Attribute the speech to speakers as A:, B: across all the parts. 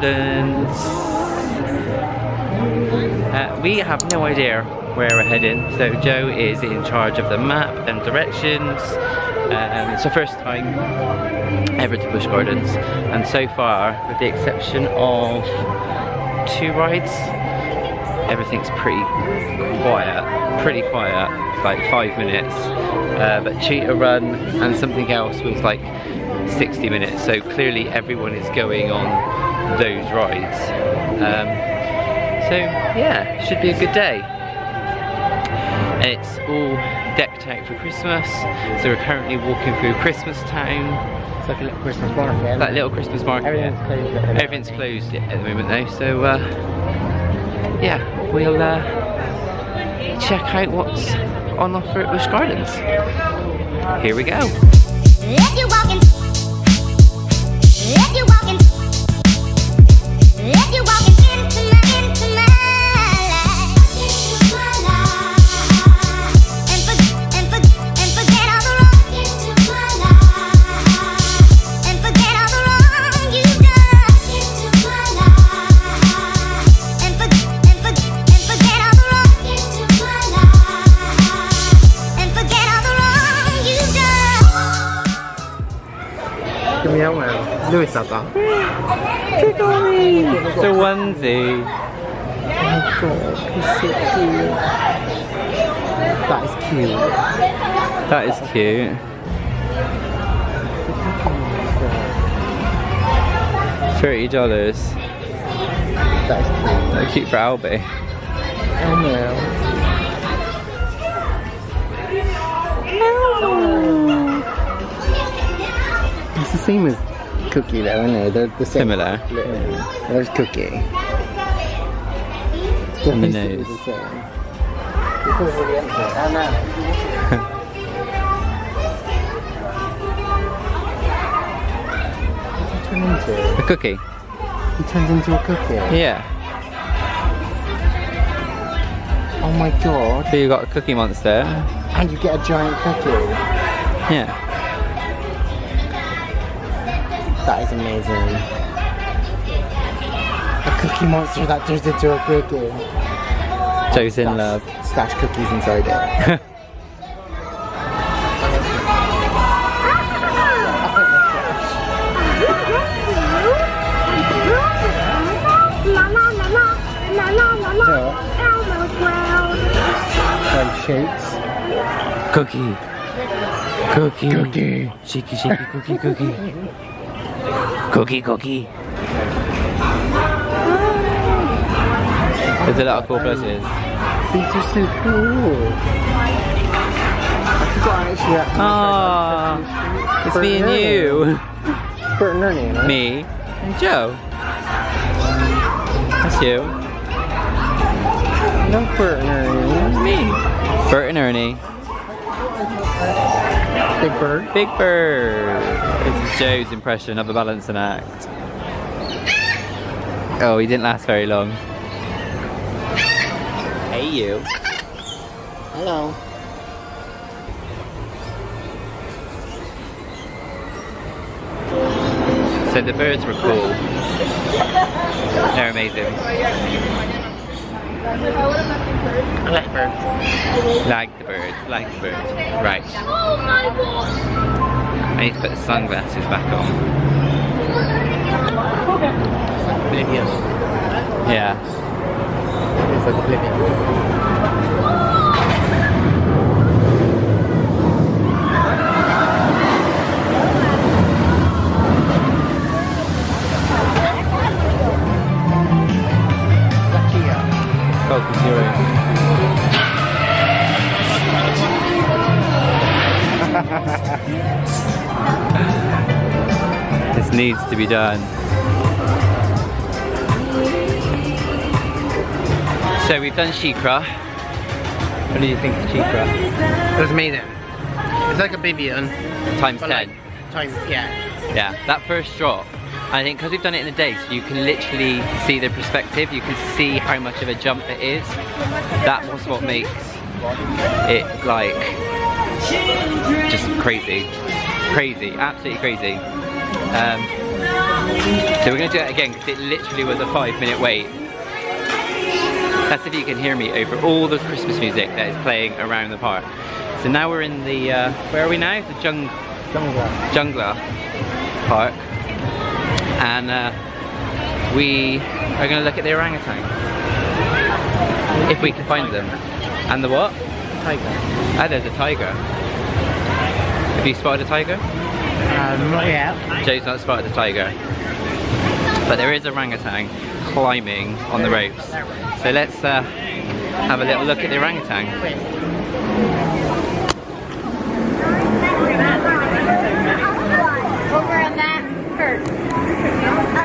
A: Gardens. Uh, we have no idea where we're heading, so Joe is in charge of the map and directions. Um, it's the first time ever to Busch Gardens, and so far, with the exception of two rides, everything's pretty quiet, pretty quiet, like five minutes. Uh, but Cheetah Run and something else was like 60 minutes, so clearly everyone is going on those rides. Um, so yeah, should be a good day. And it's all decked out for Christmas, so we're currently walking through Christmas Town.
B: It's like a little Christmas market.
A: That little Christmas market.
B: Everything's closed. at the moment.
A: Everything's closed at the moment though, so uh, yeah, we'll uh, check out what's on offer at Busch Gardens. Here we go.
C: If you walking, if you
B: me that.
A: It's a onesie.
B: Oh god, he's so cute. That is cute.
A: That is cute. Thirty dollars.
B: That is cute.
A: That's cute for Albie.
B: Oh no. It's the same as Cookie though, isn't it? They're the same.
A: Similar.
B: Yeah. There's Cookie.
A: And the
B: They're
A: nose.
B: the same. Because of the entrance. No. What's he turn into?
A: A cookie.
B: He turns into a cookie.
A: Yeah.
B: Oh my god.
A: So you got a cookie monster.
B: And you get a giant cookie.
A: Yeah.
B: That is amazing. A cookie monster that turns into a cookie.
A: Joe's in love.
B: Stash cookies inside it. Shakes.
A: Cookie. Cookie.
B: Cookie.
A: Shaky, shaky, cookie, cookie. cookie, cookie. There's a lot of cool places.
B: These are so cool. I forgot actually that.
A: Aww. It's me and you.
B: Bert and Ernie. right?
A: Me and Joe. That's you.
B: No Bert and Ernie.
A: Me. Bert and Ernie.
B: Big Bird.
A: Big Bird. This is Joe's impression of a balancing act. Oh, he didn't last very long. Hey you.
B: Hello.
A: So the birds were cool. They're amazing.
B: I like birds.
A: Like the birds, like the birds. Right.
C: Oh my god!
A: I need to put the sunglasses back on.
B: Oblivion.
A: Yeah.
B: It's like Oblivion.
A: Focus This needs to be done. So we've done Sheikra. What do you think of Sheikra?
B: It was amazing. It's like Oblivion.
A: Times 10.
B: like, time, yeah.
A: Yeah, that first drop. I think because we've done it in the day, so you can literally see the perspective. You can see how much of a jump it is. That was what makes it like just crazy, crazy, absolutely crazy. Um, So we're going to do that again because it literally was a five minute wait. That's if you can hear me over all the Christmas music that is playing around the park. So now we're in the, uh, where are we now? The Jung, Jungala Park. And uh, we are going to look at the orangutan. If we can find them. And the what?
B: Tiger.
A: Ah, there's a tiger. Have you spotted a tiger?
B: Um, not yet.
A: Joe's not spotted a tiger. But there is a orangutan climbing on the ropes. So let's uh, have a little look at the orangutan.
D: Over on that hurt.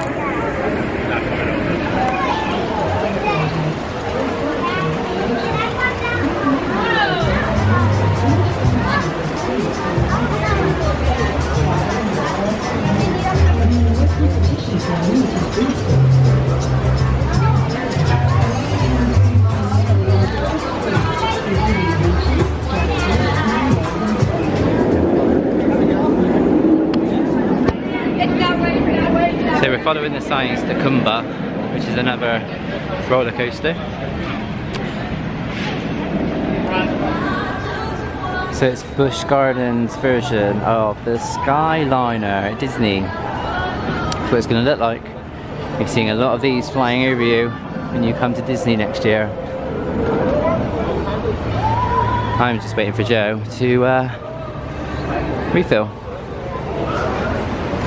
A: So we're following the signs to Kumba, which is another roller coaster. So it's Busch Gardens version of the Skyliner at Disney. That's what it's going to look like. You're seeing a lot of these flying over you when you come to Disney next year. I'm just waiting for Joe to uh, refill.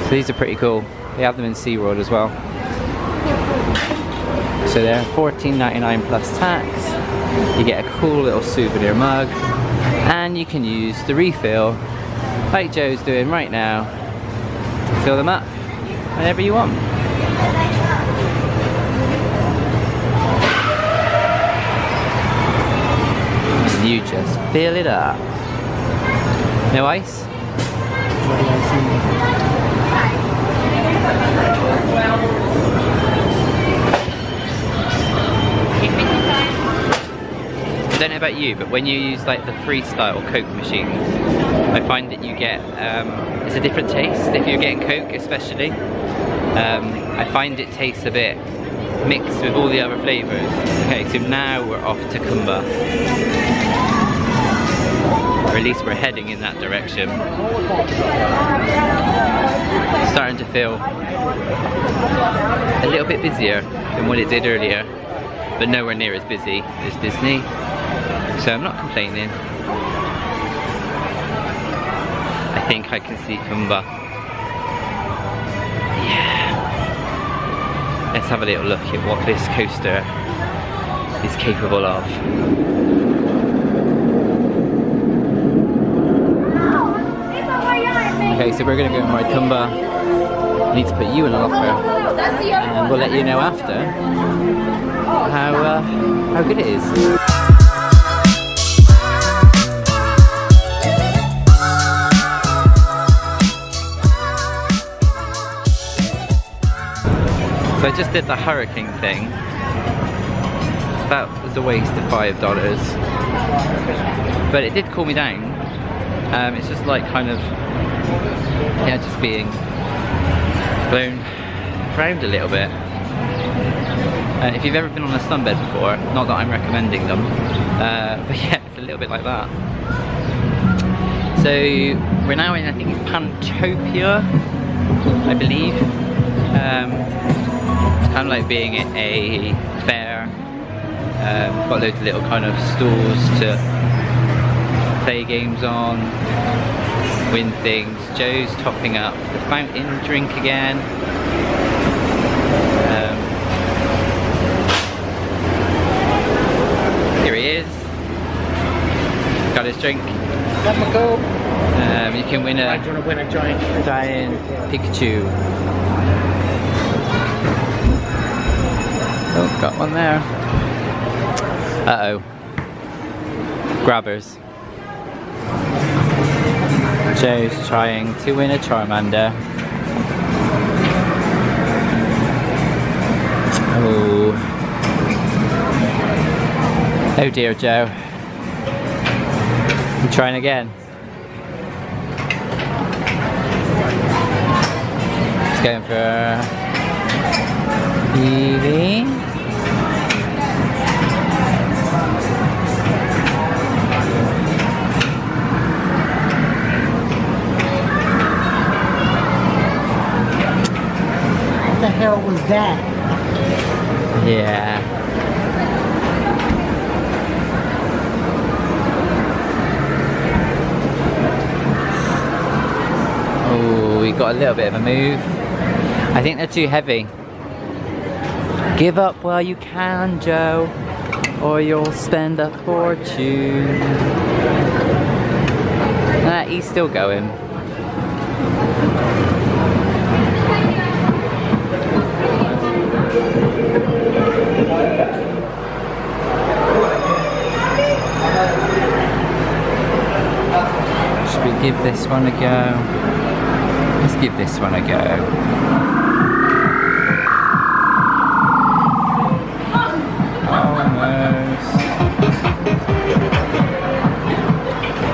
A: So these are pretty cool. They have them in SeaWorld as well. So they're $14.99 plus tax. You get a cool little souvenir mug. And you can use the refill, like Joe's doing right now, to fill them up whenever you want. And you just fill it up. No ice? I don't know about you, but when you use like the freestyle Coke machines, I find that you get um, it's a different taste. If you're getting Coke, especially, um, I find it tastes a bit mixed with all the other flavors. Okay, so now we're off to Kumba, or at least we're heading in that direction. Starting to feel a little bit busier than what it did earlier, but nowhere near as busy as Disney. So I'm not complaining. I think I can see Kumba. Yeah. Let's have a little look at what this coaster is capable of. Okay, so we're gonna go and ride Kumba. Need to put you in a locker, and we'll let you know after how uh, how good it is. So I just did the hurricane thing. That was a waste of five dollars. But it did cool me down. Um, it's just like kind of, yeah, just being blown around a little bit. Uh, if you've ever been on a sunbed before, not that I'm recommending them, uh, but yeah, it's a little bit like that. So we're now in, I think it's Pantopia, I believe. Um, it's kind of like being at a fair. Um, got loads of little kind of stalls to play games on, win things. Joe's topping up the fountain drink again. Um, here he is. Got his drink.
B: Got my coat.
A: Um, you can win
B: I
A: a
B: want to win a giant.
A: giant Pikachu. Oh, got one there. Uh oh. Grabbers. Joe's trying to win a Charmander. Oh. Oh dear, Joe. I'm trying again? He's going for Evie.
B: Hell was that?
A: Yeah. Oh, we got a little bit of a move. I think they're too heavy. Give up while you can, Joe, or you'll spend a fortune. Ah, he's still going. We give this one a go? Let's give this one a go. Almost.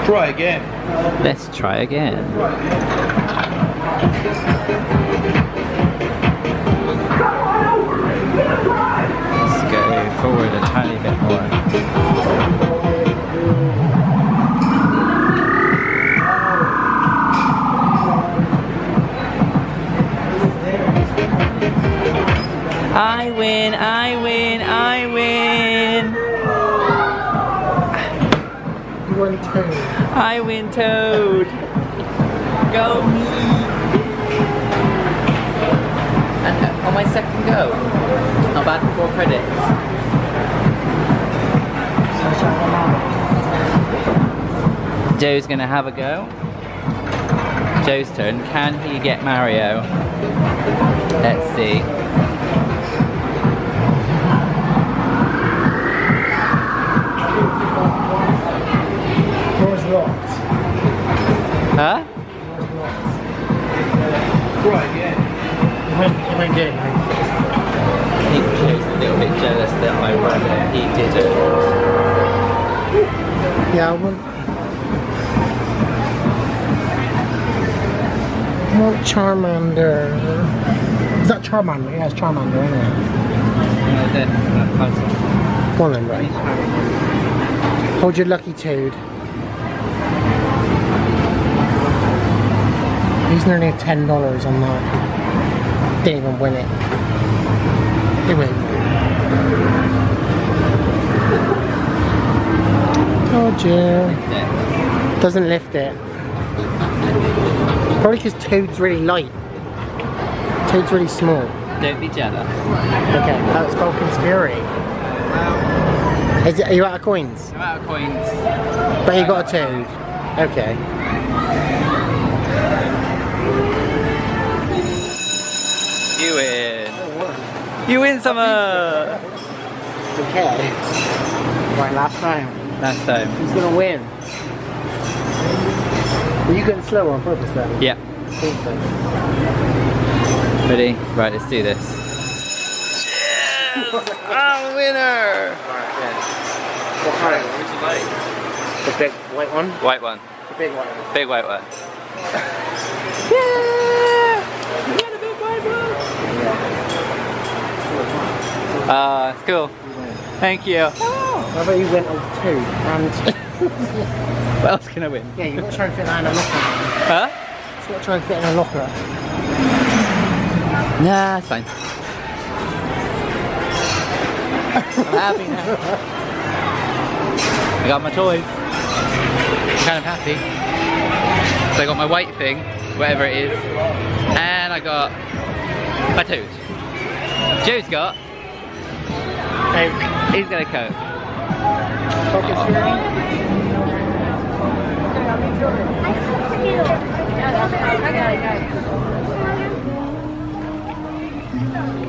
E: Try again.
A: Let's try again. Let's go forward a tiny bit more. I win, I win, I win.
B: You won two.
A: I win Toad. Go me. And on my second go. Not bad for four credits. Joe's gonna have a go. Joe's turn. Can he get Mario? Let's see.
B: Went, it went good.
A: I think Joe's a little bit jealous that I won and he didn't.
B: Yeah, I want. I want Charmander. Is that Charmander? Yeah, it's Charmander, isn't it?
A: No, then, uh, that puzzle.
B: Go on then, right. Hold your lucky toad. He's nearly ten dollars on that. Didn't even win it. He win. Oh, Told you. Doesn't lift it. Probably because Toad's really light. Toad's really small.
A: Don't be jealous.
B: Okay, that's Falcon's Fury. Is it, are you out of coins?
A: I'm out of coins.
B: But you got a Toad. Okay.
A: Win. You win summer.
B: Uh, okay. Right, last time.
A: Last time.
B: Who's gonna win? Were you getting slow on purpose then?
A: Yeah.
B: So.
A: Ready? Right, let's do this. I'm a winner!
B: What kind?
A: What would you like?
B: The big white one?
A: White one.
B: The big white one.
A: Big white one. Ah, it's cool. Thank you.
B: How about you went on two and
A: What else can I win?
B: yeah, you got to try and fit that in a locker.
A: Huh?
B: You got to try and fit in a locker.
A: Nah, it's fine. I'm happy now. I got my toys. I'm kind of happy. So I got my white thing, whatever it is, and I got my toad. Joe's got.
B: Coke.
A: He's got a coat.
B: Falcon's Fury.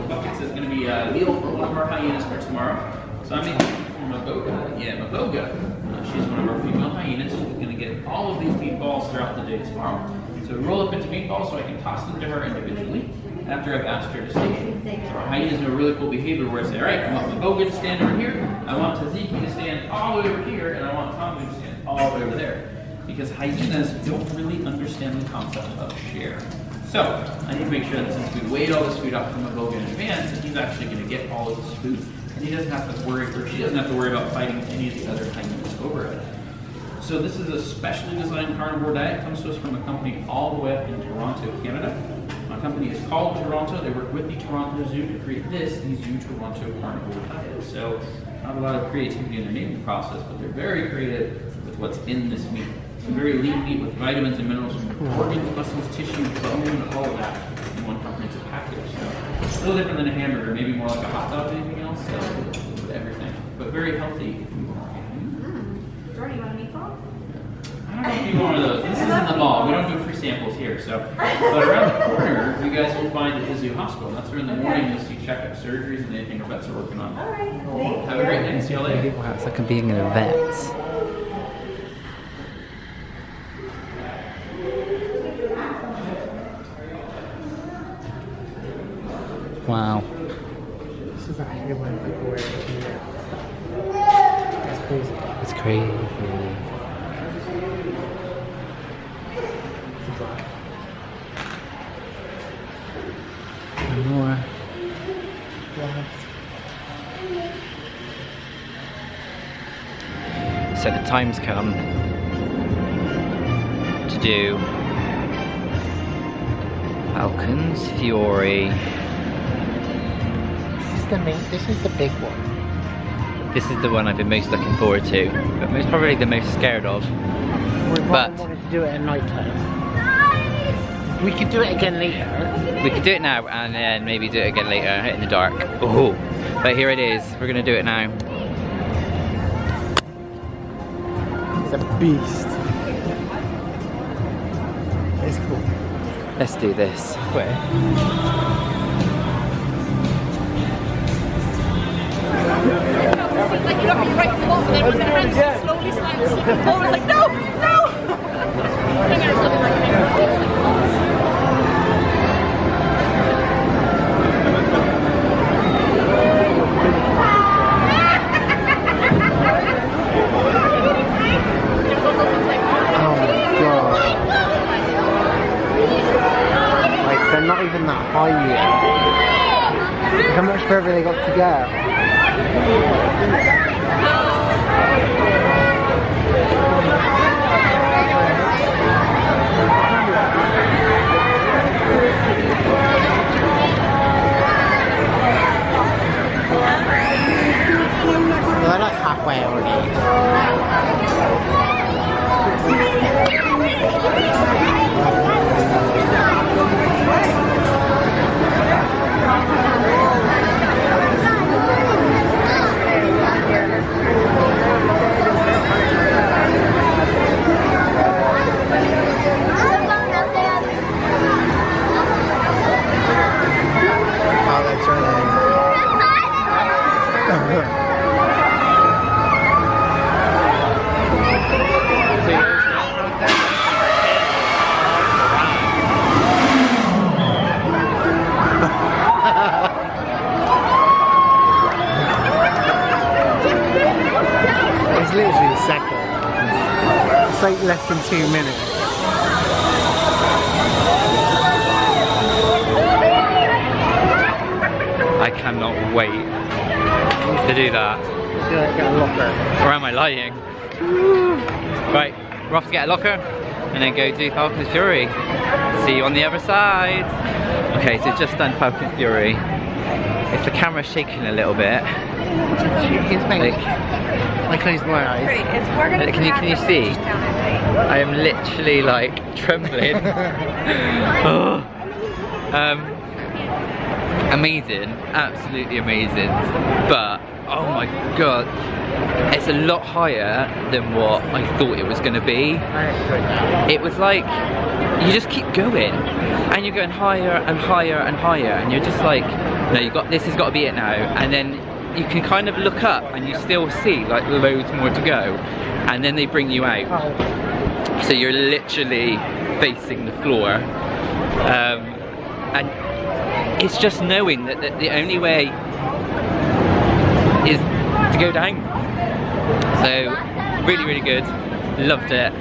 E: Buckets is going to be a meal for one of our hyenas for tomorrow. So I'm making it for Maboga. Yeah, Maboga. Uh, she's one of our female hyenas. She's going to get all of these meatballs throughout the day tomorrow. So we roll up into meatballs so I can toss them to her individually after I've asked her to. So our hyenas know really cool behavior where I say, all right, I want Maboga to stand over here, I want Taziki to stand all the way over here, and I want Tommy to stand all the way over there. Because hyenas don't really understand the concept of share. So I need to make sure that since we weighed all this food out from Avoga in advance, that he's actually going to get all of this food, and he doesn't have to worry, or she doesn't have to worry about fighting any of the other hyenas over it. So this is a specially designed carnivore diet. It comes to us from a company all the way up in Toronto, Canada. My company is called Toronto. They work with the Toronto Zoo to create this, the Zoo Toronto Carnivore Diet. So not a lot of creativity in their naming process, but they're very creative with what's in this meat. It's a very lean meat with vitamins and minerals from organs, muscles, tissue, bone, all of that in one comprehensive package. So it's a little different than a hamburger, maybe more like a hot dog than anything else. So everything, but very healthy. Hmm.
D: Jordan, you want a meatball?
E: I don't know if you want one of those. This is in the mall. We don't do free samples here. So, but around the corner, you guys will find the zoo hospital. That's where in the morning you'll see checkup surgeries and anything our vets are working on.
D: All right. Thank
E: Have a great day. See you later.
A: Wow, it's like being in a vet. Wow,
B: This is actually one of the great That's crazy.
A: it's crazy. One more. So the time's come to do Falcons, Fury.
B: This is the main, this is the big one.
A: This is the one I've been most looking forward to, but most probably the most scared of.
B: We
A: But-
B: wanted to do it at night time. We could do it again later.
A: We could do it now and then maybe do it again later in the dark. Oh, but here it is. We're gonna do it now.
B: Beast. It's cool.
A: Let's do this. Where?
D: Like you got me right in the bottom, and then when the friends slowly slides forward, like no, no. And there's nothing like it.
B: Oh my god. Like they're not even that high yet. Look how much further they got to go. They're like halfway already. Right. It's literally a second. It's like less than two minutes.
A: To do that.
B: Do it, get a locker.
A: Or am I lying? Right, we're off to get a locker and then go do Falcon Fury. See you on the other side. Okay, so just done Falcon Fury. If the camera's shaking a little bit,
B: His
A: like,
B: I closed my eyes.
D: It's,
A: Can you- can you see? I am literally like trembling. Oh. um, amazing, absolutely amazing. But oh my god, it's a lot higher than what I thought it was going to be. It was like you just keep going, and you're going higher and higher and higher, and you're just like, no, you got this has got to be it now, and then you can kind of look up and you still see like loads more to go, and then they bring you out. So you're literally facing the floor. Um, and it's just knowing that, that the only way to go down. So really, really good. Loved it.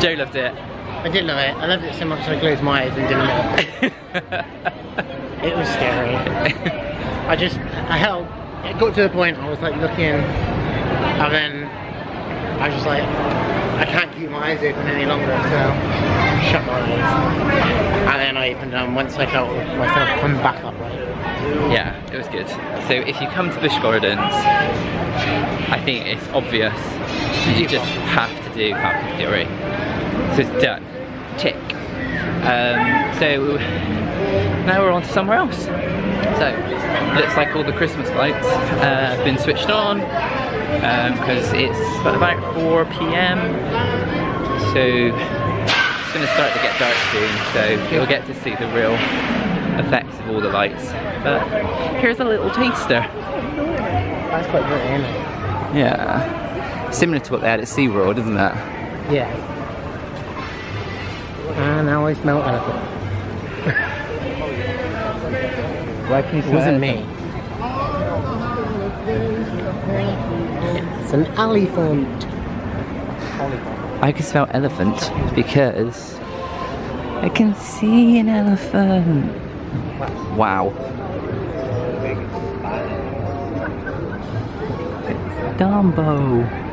A: Joe loved it.
B: I did love it. I loved it so much I closed my eyes and didn't look. It was scary. I just, I held, it got to the point I was like looking and then I was just like, I can't keep my eyes open any longer, so shut my eyes. And then I opened them once I felt myself come back up.
A: Yeah, it was good. So if you come to Busch Gardens, I think it's obvious. That you just have to do Falcon Fury. So it's done. Tick. Um, so now we're on to somewhere else. So looks like all the Christmas lights uh, have been switched on Um, because it's about 4 p.m. So it's going to start to get dark soon. So you'll get to see the real effects of all the lights. But here's a little taster.
B: That's quite good, isn't it?
A: Yeah. Similar to what they had at SeaWorld, isn't that?
B: Yeah. And now I smell elephant. It wasn't me. It's an elephant.
A: I can smell elephant because I can see an elephant. Wow. It's Dumbo.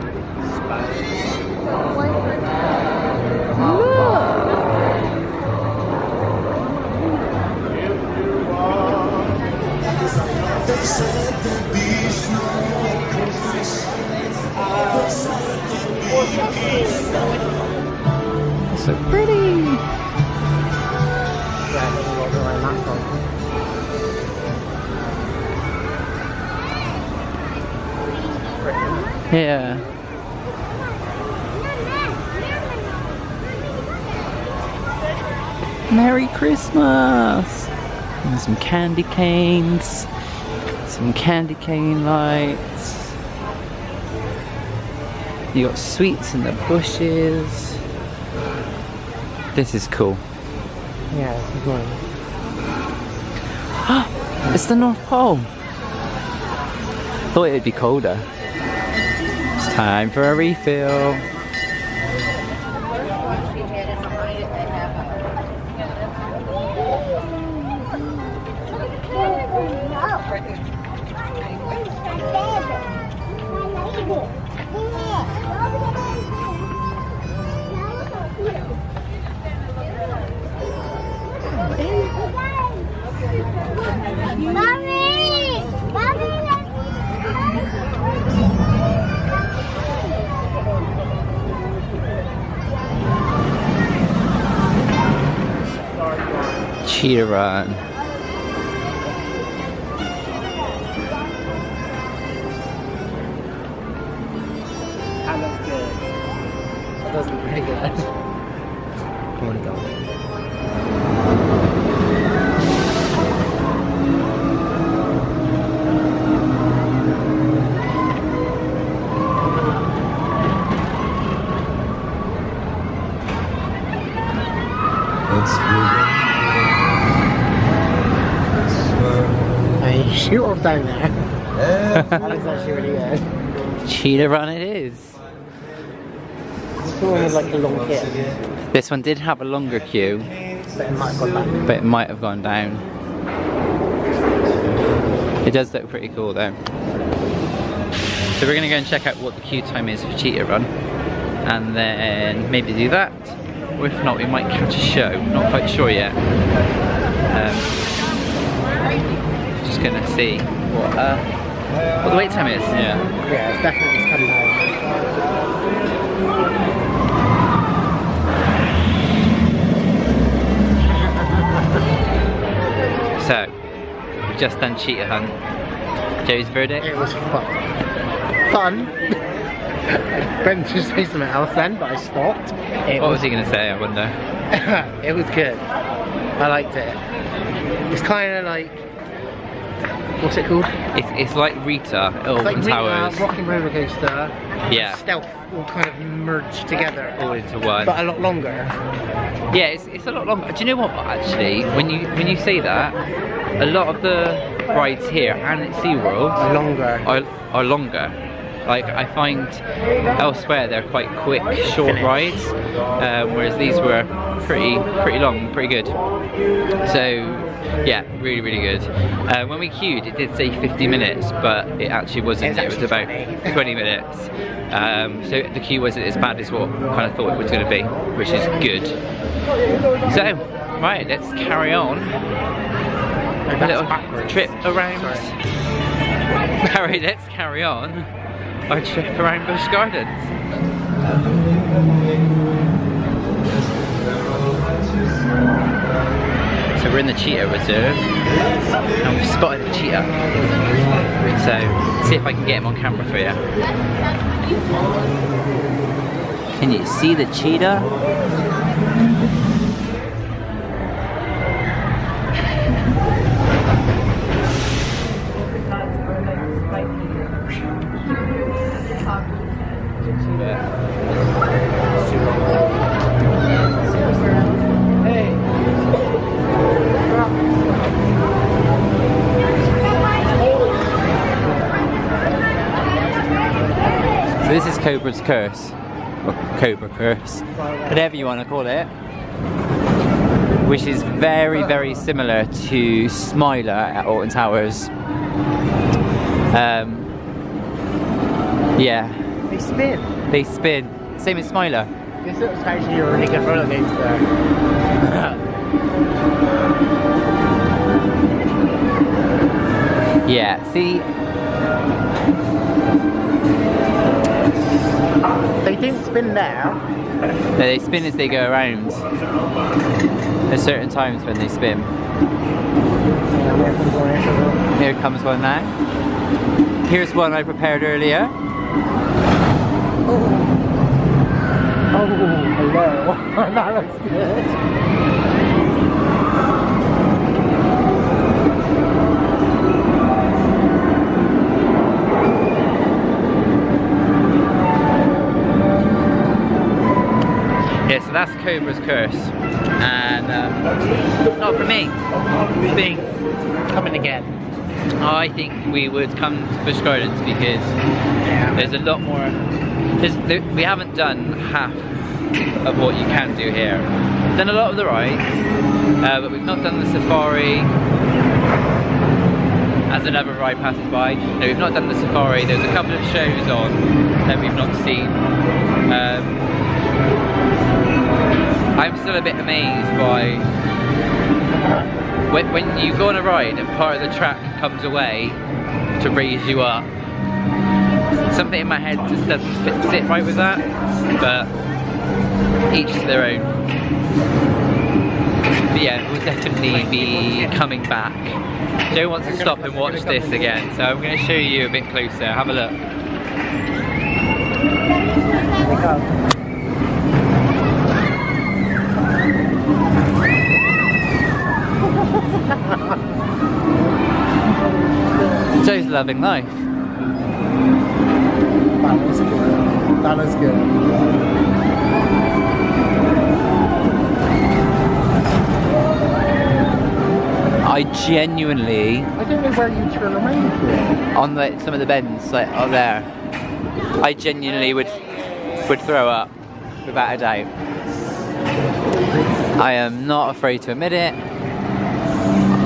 A: So pretty. Yeah. Merry Christmas! And some candy canes, some candy cane lights. You got sweets in the bushes. This is cool.
B: Yeah, this is one.
A: It's the North Pole. Thought it'd be colder. It's time for a refill. Cheetah
B: you shoot off down there. that is actually really good.
A: Cheetah run it is.
B: The one with like the long kit,
A: This one did have a longer queue,
B: but it might have gone back.
A: but it might have gone down. It does look pretty cool though. So we're gonna go and check out what the queue time is for Cheetah Run. And then maybe do that. Or if not, we might catch a show. Not quite sure yet. Um, gonna see what, uh, what the wait time is. Yeah.
B: Yeah, it's definitely it's coming down.
A: So, we've just done Cheetah Hunt. Joe's verdict?
B: It was fun. Fun. Ben just say something else then, but I stopped. It
A: What
B: was,
A: was he gonna say, I wonder?
B: it was good. I liked it. It's kind of like what's it called?
A: It's, it's like Rita at
B: It's like Rita,
A: Towers.
B: Rock 'n' Roller Coaster,
A: Yeah.
B: Stealth, all kind of merged together,
A: All into one.
B: but a lot longer.
A: Yeah, it's, it's a lot longer. Do you know what? Actually, when you when you say that, a lot of the rides here and at SeaWorld
B: Longer.
A: are are longer. Like I find elsewhere they're quite quick, short rides, um, whereas these were pretty pretty long, pretty good. So yeah, really really good. Uh, when we queued, it did say 50 minutes, but it actually wasn't. It was about
B: 20.
A: 20 minutes. Um, so the queue wasn't as bad as what I kind of thought it was going to be, which is good. So right, let's carry on a little
B: backwards.
A: trip around.
B: Sorry.
A: Sorry, let's carry on our trip around Busch Gardens. So we're in the cheetah reserve and we've spotted a cheetah. So see if I can get him on camera for you. Can you see the cheetah? Cobra's Curse, or Cobra Curse, whatever you want to call it, which is very, very similar to Smiler at Alton Towers. Um, yeah,
B: They spin.
A: they spin, same as Smiler.
B: This looks actually a really good roller coaster.
A: Yeah, see,
B: They didn't spin there.
A: no, they spin as they go around. There's certain times when they spin. Here comes one now. Here's one I prepared earlier.
B: Oh, hello. that looks good.
A: Cobra's Curse. And um, not for me.
B: Coming again.
A: I think we would come to Busch Gardens because there's a lot more. There, we haven't done half of what you can do here. We've done a lot of the rides, uh, but we've not done the safari. As another ride passes by, no, we've not done the safari. There's a couple of shows on that we've not seen. Um, I'm still a bit amazed by when, when you go on a ride and part of the track comes away to raise you up, something in my head just doesn't fit, sit right with that, but each to their own. But yeah, we'll definitely be coming back. Joe wants to stop and watch this again, so I'm going to show you a bit closer. Have a look. Joe's loving life.
B: That was good. That was good.
A: I genuinely
B: I don't know where you turn around to.
A: on the, some of the bends like up there I genuinely would would throw up without a doubt I am not afraid to admit it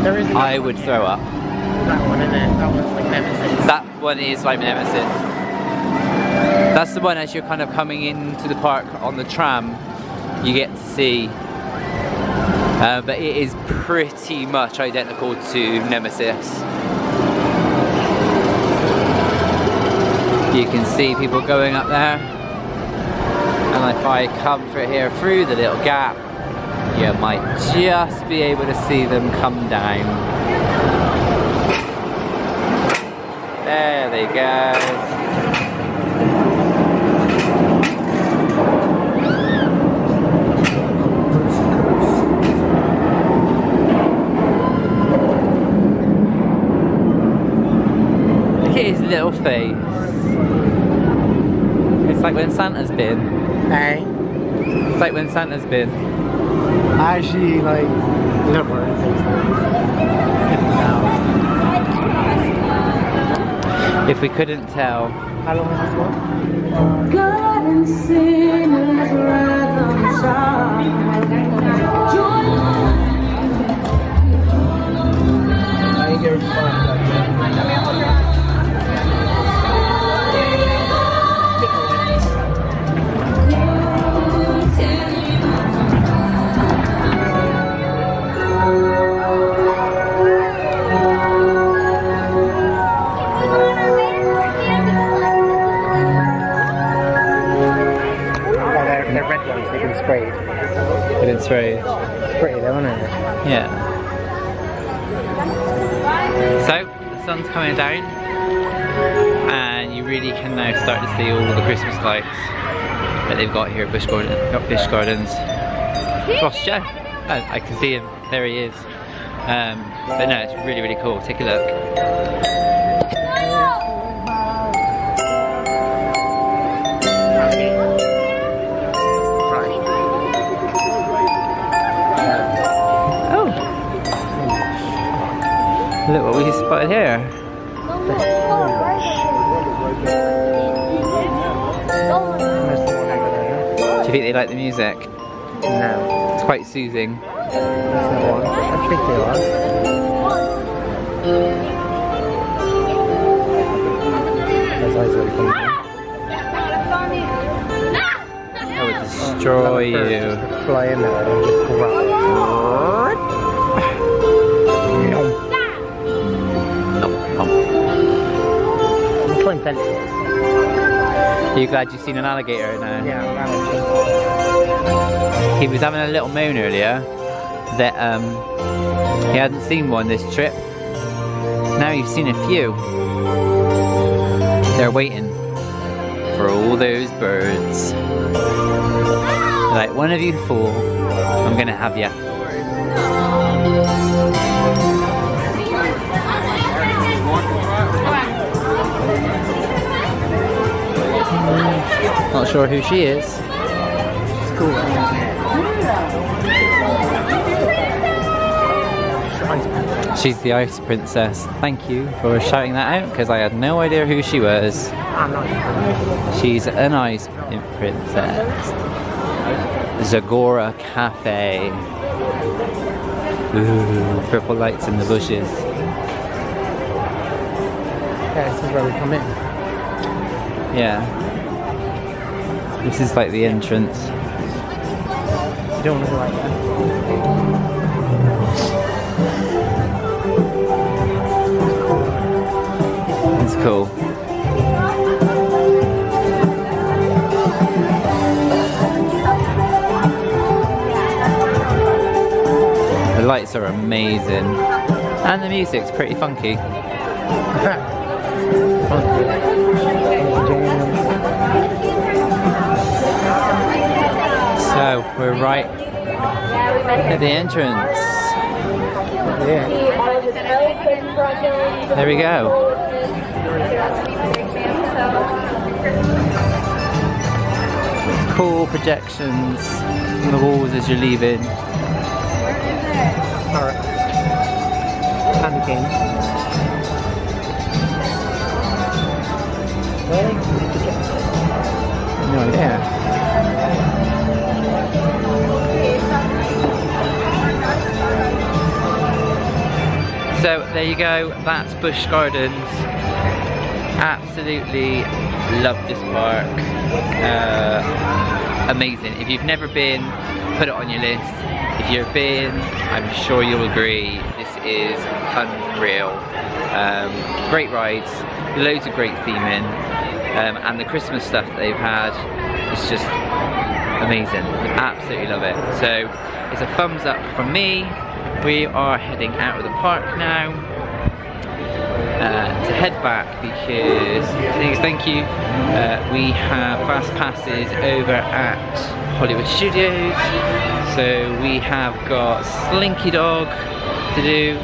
B: There is
A: I would
B: one
A: throw up.
B: That one, isn't it? That one's like Nemesis.
A: that one is like Nemesis. That's the one as you're kind of coming into the park on the tram you get to see. Uh, but it is pretty much identical to Nemesis. You can see people going up there. And if I come through here through the little gap you might just be able to see them come down there they go Look at his little face. It's like when Santa's been.
B: Hey.
A: It's like when Santa's been.
B: Actually, like, look where it takes.
A: If we couldn't tell,
B: How long is this one?
D: God and sinners rhythms are joy.
B: I think you're ones, they've been sprayed.
A: It's very,
B: Pretty though, aren't they?
A: yeah. So, the sun's coming down, and you really can now start to see all the Christmas lights that they've got here at Busch, Garden, got Busch Gardens. Ross Joe. Oh, I can see him. There he is. Um, but no, it's really, really cool. Take a look. Oh! Look what we spotted here.
B: That's the one over there.
A: Do you think they like the music?
B: No,
A: It's quite soothing.
B: that's the one. I think they are. Those eyes are coming down.
A: That would destroy you.
B: I'm trying fence.
A: Are you glad you've seen an alligator now?
B: Yeah, I'm
A: He was having a little moan earlier that um, he hadn't seen one this trip. Now you've seen a few. They're waiting for all those birds. Like one of you fool, I'm gonna have you. Not sure who she is.
B: It's cool.
A: She's the ice princess. Thank you for shouting that out because I had no idea who she was. She's an ice princess. Zagora Cafe. Ooh, purple lights in the bushes.
B: Yeah, this is where we come in.
A: Yeah. This is like the entrance.
B: You don't want to go like that.
A: It's cool. The lights are amazing. And the music's pretty funky. So we're right at the entrance.
B: Yeah.
A: There we go. Cool projections on the walls as you're leaving.
B: Alright. And again.
A: No idea. So there you go, that's Busch Gardens. Absolutely love this park. Uh, amazing. If you've never been, put it on your list. If you've been, I'm sure you'll agree, this is unreal. Um, great rides, loads of great theming, um, and the Christmas stuff they've had is just amazing. Absolutely love it. So it's a thumbs up from me. We are heading out of the park now uh, to head back because thank you. Uh, we have fast passes over at Hollywood Studios, so we have got Slinky Dog to do.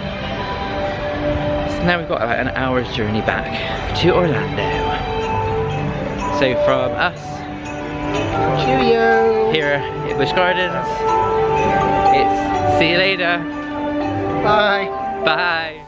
A: So now we've got about an hour's journey back to Orlando. So from us
B: Cheerio!
A: here at Busch Gardens, it's see you later.
B: Bye!
A: Bye.